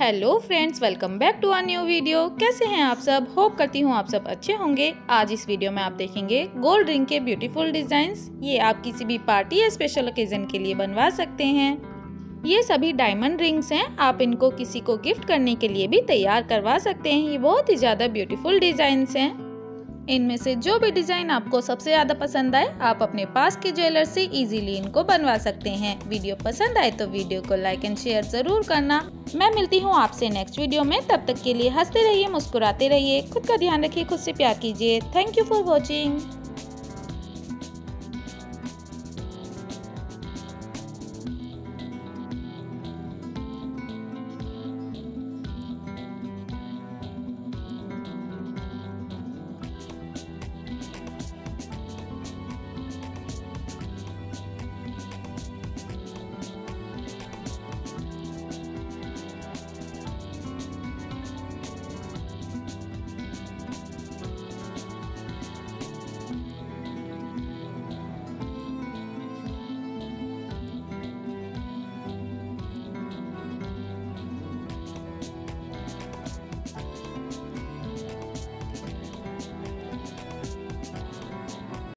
Hello friends welcome back to our new video कैसे हैं आप सब? होप करती हूँ आप सब अच्छे होंगे। आज इस वीडियो में आप देखेंगे गोल्ड रिंग के ब्यूटीफुल डिज़ाइन ये आप किसी भी पार्टी या स्पेशल ओकेजन के लिए बनवा सकते हैं। ये सभी डायमंड रिंग्स हैं। आप इनको किसी को गिफ्ट करने के लिए भी तैयार करवा सकते हैं। ये बहुत ही ज़्यादा ब्यूटीफुल डिज़ाइन हैं। इनमें से जो भी डिज़ाइन आपको सबसे ज़्यादा पसंद आए, आप अपने पास के ज्वेलर से इजीली इनको बनवा सकते हैं। वीडियो पसंद आए तो वीडियो को लाइक एंड शेयर ज़रूर करना। मैं मिलती हूँ आपसे नेक्स्ट वीडियो में। तब तक के लिए हँसते रहिए, मुस्कुराते रहिए। खुद का ध्यान रखिए, खुद से प्यार कीजिए। Thank you for watching